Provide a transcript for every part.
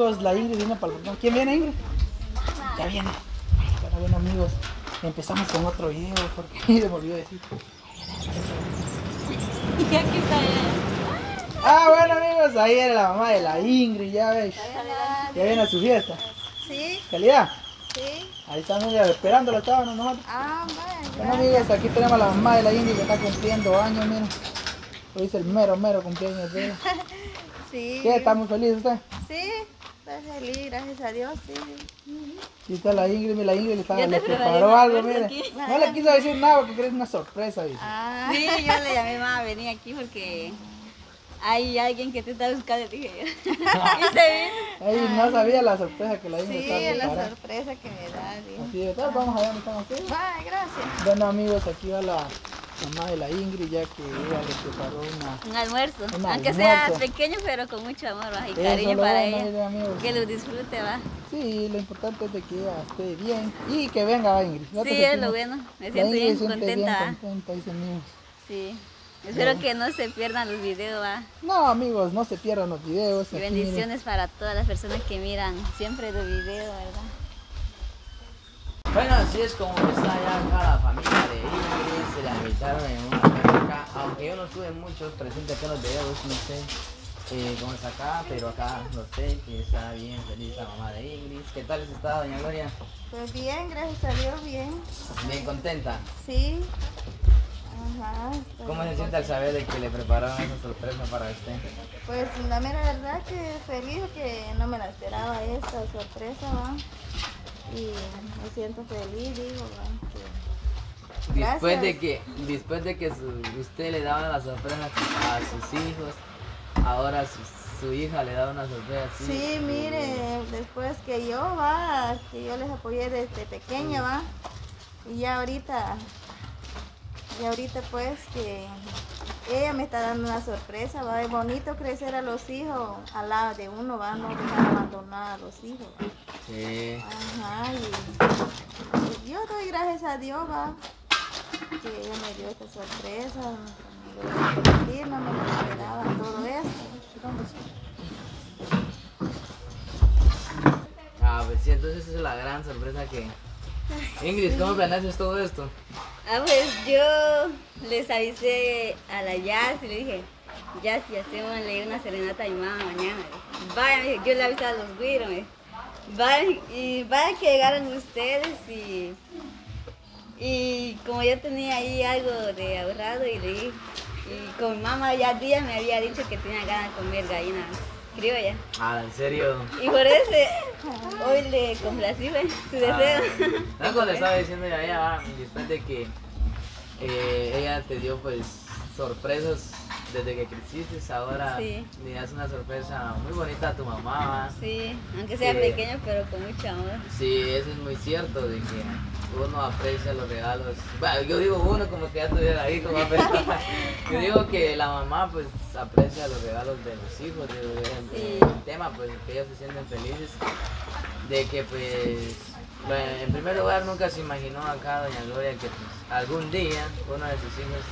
Amigos, la Ingrid viene para el portón. ¿Quién viene, Ingrid? Ya viene. Bueno, bueno, amigos, empezamos con otro video porque se me olvidó decir. Y aquí está ella. Ah, bueno, amigos, ahí era la mamá de la Ingrid, ya ves. Ya viene a su fiesta. Sí, ¿Calidad? sí. Ahí están mira, esperándolo, estaban nosotros. Ah, bueno. Bueno, amigos, aquí tenemos a la mamá de la Ingrid que está cumpliendo años, miren. Hoy es el mero, mero cumpleaños de ella. Sí. ¿Qué? ¿Está muy feliz usted? Sí, feliz, gracias a Dios, sí. Sí, está la Ingrid, mira, la Ingrid le, estaba, le preparó algo, mire. aquí. No le quiso decir nada porque cree que es una sorpresa, dice. Ah, Sí, yo le llamé mamá a venir aquí porque hay alguien que te está buscando, dije yo. y se vino. Ey, no sabía la sorpresa que la Ingrid sí, estaba es la sorpresa que me da, sí. Así de vamos allá están ustedes. Bye, gracias. Bueno amigos, aquí va la mamá de la Ingrid ya que ella le preparó una... Un almuerzo, Un aunque sea pequeño, pero con mucho amor ¿va? y Eso cariño para ella. Que lo disfrute, va. Sí, lo importante es de que ella esté bien y que venga Ingrid. Ya te Sí, es lo bueno. Me siento Ingrid bien siente bien contenta. ¿va? contenta, dice amigos. Sí. Espero que no se pierdan los videos, va. No amigos, no se pierdan los videos. Y miren. bendiciones para todas las personas que miran siempre los videos, ¿verdad? Bueno, así es como está ya acá la familia de Ingrid, se la invitaron en una casa acá, aunque yo no estuve mucho presente acá en los videos, no sé eh, cómo está acá, pero acá lo sé que está bien feliz la mamá de Ingrid. ¿Qué tal está doña Gloria? Pues bien, gracias a Dios, bien. Bien contenta. Sí. Ajá. ¿Cómo se siente al saber de que le prepararon esa sorpresa para usted? Pues la mera verdad que feliz que no me la esperaba esta sorpresa, ¿va? Y me siento feliz, digo, Después de que, después de que su- usted le daba la sorpresa a sus hijos, ahora su, su hija le da una sorpresa así. Sí, mire, después que yo, va, que yo les apoyé desde pequeña, va, y ya ahorita, y ahorita pues que ella me está dando una sorpresa, va, es bonito crecer a los hijos al lado de uno, va, no dejar abandonar a los hijos. Sí. Ajá, y, y yo doy gracias a Dios, va, que ella me dio esta sorpresa, me no me lo esperaba todo esto. Ah, pues sí, entonces esa es la gran sorpresa que... Ingrid, ¿cómo planeaste todo esto? Ah, pues yo les avisé a la Jazz y le dije, Jazz, y hacemos le una serenata a mi mamá mañana. Vaya, yo le avisé a los güiros, vayan, y vayan que llegaron ustedes y, y como yo tenía ahí algo de ahorrado y le dije, y con mi mamá ya días me había dicho que tenía ganas de comer gallinas criollas. Ah, ¿en serio? Y por eso hoy le complací su deseo. Ah, no, cuando estaba diciendo ya, ya, después de que eh, ella te dio pues sorpresas desde que creciste, ahora Sí. le das una sorpresa muy bonita a tu mamá. Sí, aunque sea Sí. pequeño, pero con mucho amor. Sí, eso es muy cierto, de que uno aprecia los regalos. Bueno, yo digo uno como que ya estuviera ahí, como yo digo que la mamá pues aprecia los regalos de los hijos, de, de- Sí. el tema pues que ellos se sienten felices, de que pues, bueno, en primer lugar nunca se imaginó acá doña Gloria que pues, algún día uno de sus hijos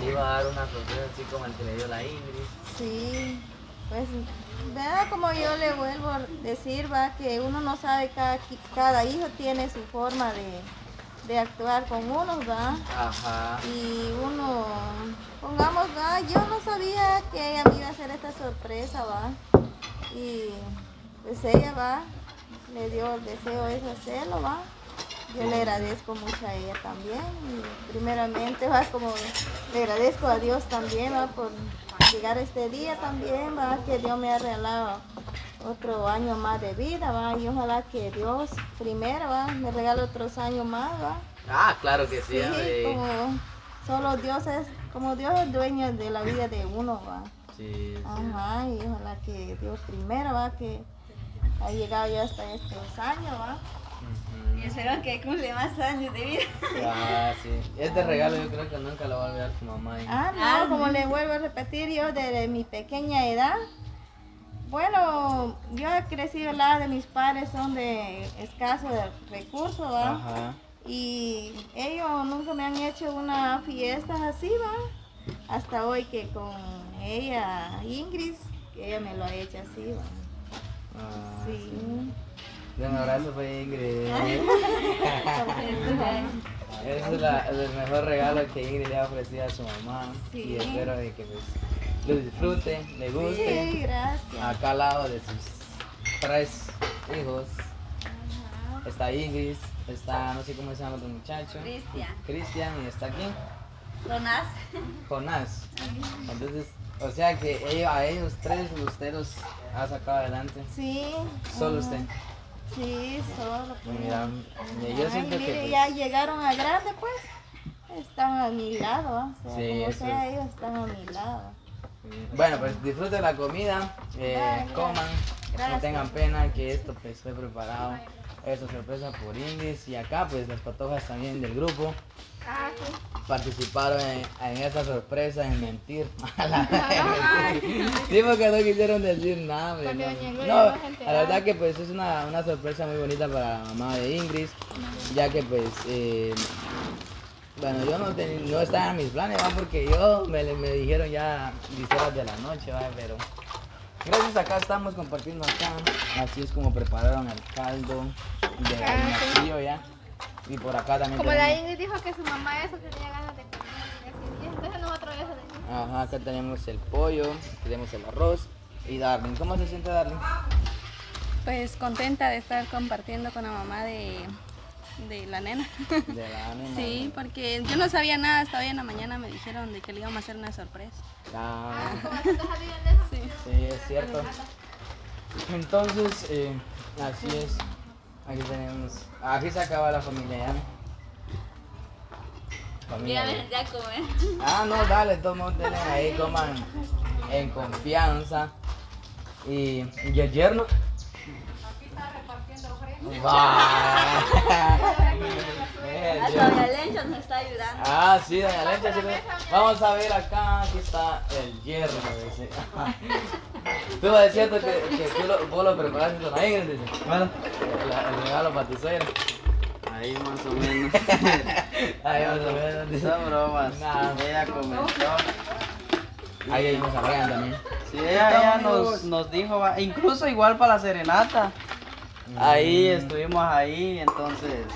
le iba a dar una sorpresa así como el que le dio la Ingrid. Sí, pues, ¿verdad? Como yo le vuelvo a decir, va, que uno no sabe, cada, cada hijo tiene su forma de, de actuar con uno, va. Ajá. Y uno, pongamos, va, yo no sabía que ella me iba a hacer esta sorpresa, va. Y pues ella va, le dio el deseo ese hacerlo, va. Yo le agradezco mucho a ella también. Y primeramente, va, como le agradezco a Dios también, va, por llegar este día también, va, que Dios me ha regalado otro año más de vida, va. Y ojalá que Dios primero, va, me regale otros años más, va. Ah, claro que sí. Sí, hombre. como solo Dios es, como Dios es dueño de la vida de uno, va. Sí, sí. Ajá, y ojalá que Dios primero, va, que ha llegado ya hasta estos años, va. Y espero que cumple más años de vida. Ah, sí. Este regalo yo creo que nunca lo va a olvidar tu mamá. ¿eh? Ah, no, Ah, como le vuelvo a repetir, yo desde mi pequeña edad, bueno, yo he crecido al lado de mis padres, son de escasos recursos, va. Ajá. Y ellos nunca me han hecho una fiesta así, va. Hasta hoy que con ella, Ingrid, que ella me lo ha hecho así, va. Ah, Sí. Un abrazo para Ingrid. Ese es, la- el mejor regalo que Ingrid le ha ofrecido a su mamá. Sí. Y espero de que pues, lo disfrute, le guste. Sí, gracias. Acá al lado de sus tres hijos está Ingrid, está no sé cómo se llama otro muchacho. Cristian. Cristian y está aquí Jonás. Jonás. Entonces, o sea que ellos- a ellos tres usted los ha sacado adelante. Sí. Solo ajá. usted. Sí, solo. pues. Mira, yo Ay, siento mire, que pues, ya llegaron a grande, pues. Están a mi lado, o sea, Sí, como sea, es. ellos están a mi lado. Bueno, pues disfruten la comida, eh, Gracias. coman, no tengan pena que esto pues fue preparado. Esta sorpresa por Ingrid y acá pues las patojas también del grupo Ah, participaron en, en esta sorpresa en mentir. sí, porque no quisieron decir nada. no. No, la verdad que pues es una, una sorpresa muy bonita para la mamá de Ingrid, ya que pues eh, bueno, yo no, ten- no estaba en mis planes, ¿va? porque yo me, me dijeron ya 10 horas de la noche, ¿va? pero gracias acá estamos compartiendo acá. Así es como prepararon el caldo de frío ya. Y por acá también Como la tenemos, Ingrid dijo que su mamá eso tenía ganas de comer entonces nosotros eso dijimos. ajá, acá tenemos el pollo, tenemos el arroz y Darling. ¿Cómo se siente Darling? Pues contenta de estar compartiendo con la mamá de, de la nena. De la nena. Sí, porque yo no sabía nada, hasta hoy en la mañana me dijeron de que le íbamos a hacer una sorpresa. Ah, ¿Entonces sabían de eso? Sí. sí, es cierto. Entonces, eh, así es. Aquí tenemos. Aquí se acaba la familia ya. Familia. Dígame ya comer. Ah, no, dale, todos tienen ahí, coman en confianza. Y, y el yerno. Mira, el Hasta yerno. doña Lencha nos está ayudando. Ah, sí, doña Lencha, sí, ve. Vamos a ver acá, aquí está el hierro, dice. Tú vas decir que, que tú lo, vos lo preparaste con la Ingrid, dice. Bueno, El, regalo para tu suegra. ahí más o menos. Ahí más o menos. Son bromas. Nah. Ella comentó. Ahí unos Brian también. Sí, ella, ella nos, nos dijo, incluso igual para la serenata. Ahí estuvimos ahí, entonces.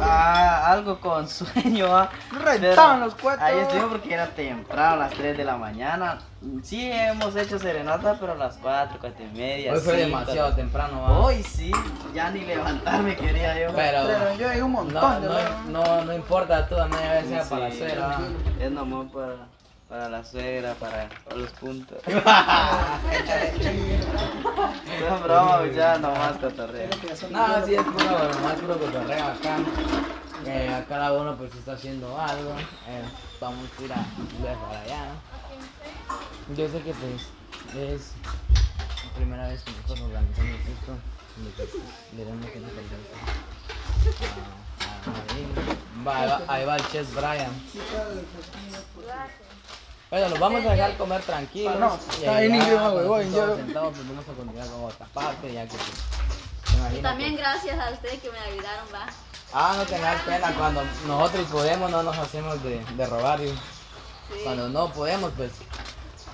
Ah, algo con sueño, va. Reventaban los cuetos. Ahí estuvimos porque era temprano, a las 3 de la mañana. Sí, hemos hecho serenata, pero a las 4, 4 y media. Hoy fue cinco. demasiado temprano, ¿va? Hoy sí, ya ni levantarme quería yo. Pero Pero yo hay un montón no, de no, no, no importa, tú a media vez sea Sí, para la suegra. ¿va? Es nomás para, para la suegra, para, para los puntos. No, broma, ya nomás cotorreo. No, sí es puro, nomás puro cotorreo acá. Eh, a cada uno pues está haciendo algo. Eh, vamos a ir a ver para allá. Yo sé que pues es la primera vez que nosotros organizamos esto. pues, le damos una felicidad a, a Marín. Va, ahí, va, ahí va el chef Brian. Bueno, los vamos a dejar comer tranquilos. Ah, no, está ahí bien, Ingrid, yo- sentados, pues vamos a continuar con otra parte, ya que pues, También gracias a ustedes que me ayudaron, va. Ah, no tengas pena, cuando nosotros podemos no nos hacemos de, de rogar. y Cuando no podemos, pues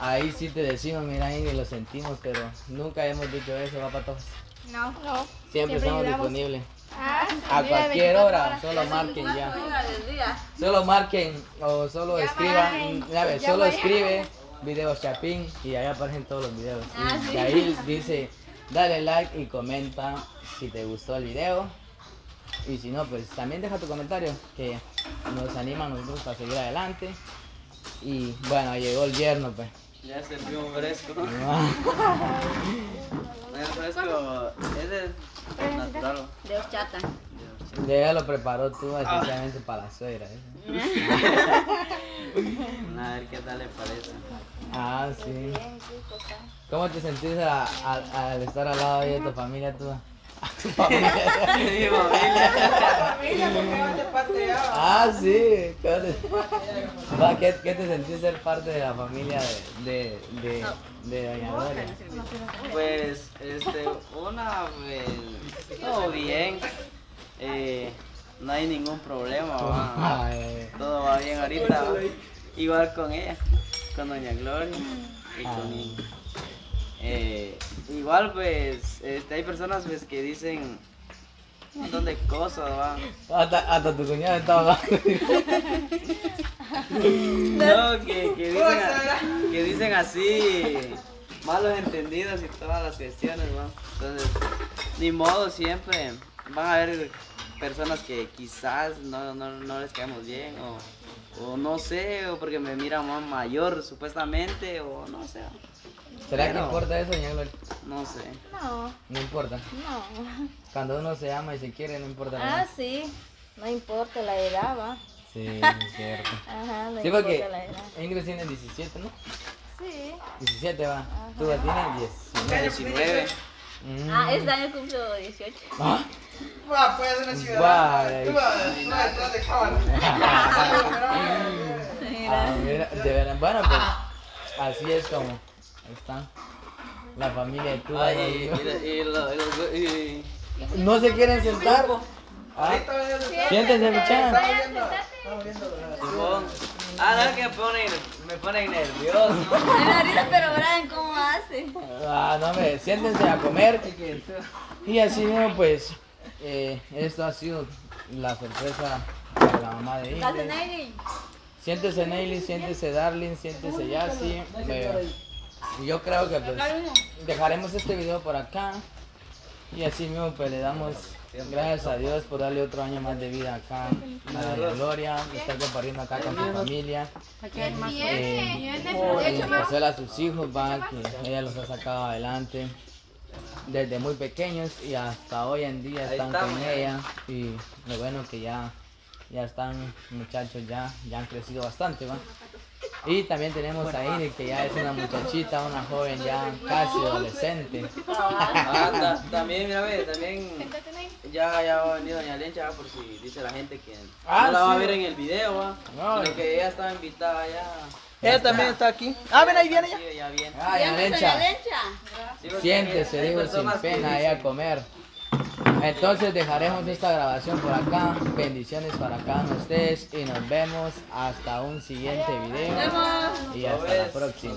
ahí sí te decimos, mira, y lo sentimos, pero nunca hemos dicho eso, va para todos. No, no. Siempre, Siempre estamos ayudamos. disponibles. Ah, A cualquier 24 hora, horas. solo marquen ya. Solo marquen o solo escriban, ya ves, llama solo escribe videos chapín y ahí aparecen todos los videos. Ah, y sí. ahí dice, dale like y comenta si te gustó el video. Y si no, pues también deja tu comentario que nos anima a nosotros para seguir adelante. Y bueno, llegó el yerno, pues. Ya servió un fresco. Ah, fresco es de natural. De horchata. Ya lo preparó tú especialmente para la suegra. ¿eh? A ver qué tal le parece. Ah, sí. ¿Cómo te sentís a- a- al estar al lado de tu familia tú? A tu familia. Mi familia. Ah, sí. ¿Cómo te- Va, ¿Qué, qué te sentís ser parte de la familia de, de, de, de Doña Gloria? Pues, una, pues, todo bien. Eh, no hay ningún problema, va. Todo va bien ahorita. Igual con ella, con Doña Gloria y con Eh, igual pues este, hay personas pues que dicen un montón de cosas, va. Hasta, hasta tu cuñado estaba No, que, que dicen, que dicen así malos entendidos y todas las cuestiones, ¿no? Entonces, ni modo, siempre van a haber personas que quizás no, no, no les caemos bien o, o no sé, o porque me miran más mayor supuestamente o no sé, ¿Será que importa eso, Gloria? no sé. No, No importa. no. Cuando uno se ama y se quiere, no importa Ah, nada. sí. No importa la edad, va. Sí, es cierto. Ajá, no Sí, importa porque la edad. Ingrid tiene 17, ¿no? Sí. 17 va. Tú ya tienes 10. 19. Mm. Ah, este año cumplo 18. ¿Ah? Va, puede ser una ciudad. Vaya. Tú vas, tú vas detrás de cámara. Mira, de verdad. Bueno, pues así es como ahí está la familia de tú. Ay, y, y- y lo- y los- y- No se quieren sentar. Ah, siéntense, muchachos. Vaya, sentate. Simón. Ah, no, que me ponen nervioso. Pero Brian, ¿cómo hace? Ah, no, me siéntense a comer. Y así mismo, pues, eh, esto ha sido la sorpresa para la mamá de ¿Estás en Ingrid. Siéntese Neily, siéntese Darling, siéntese Yassi. Eh, yo creo que pues dejaremos este video por acá. Y así mismo pues le damos gracias a Dios por darle otro año más de vida acá. A Doña Gloria, estar compartiendo acá con su familia. Eh, a sus hijos, va, que ella los ha sacado adelante desde muy pequeños y hasta hoy en día están está, con ella. Y lo bueno que ya, ya están muchachos ya, ya han crecido bastante, va. Y también tenemos a Ingrid que ya es una muchachita, una joven ya casi adolescente. Ah, ta- también, mira, ve, también ya, ya va a venir Doña Lencha, por si dice la gente que Ah, no la va a ver en el video, va. No. Sino que ella estaba invitada ya. Ella también está aquí. Ah, ven ahí viene ya. Sí, ya viene. Ay, ¿Siéntese, Lencha? Digo, sin pena ahí a comer. Entonces dejaremos esta grabación por acá. Bendiciones para cada uno de ustedes y nos vemos hasta un siguiente video. Y hasta la próxima.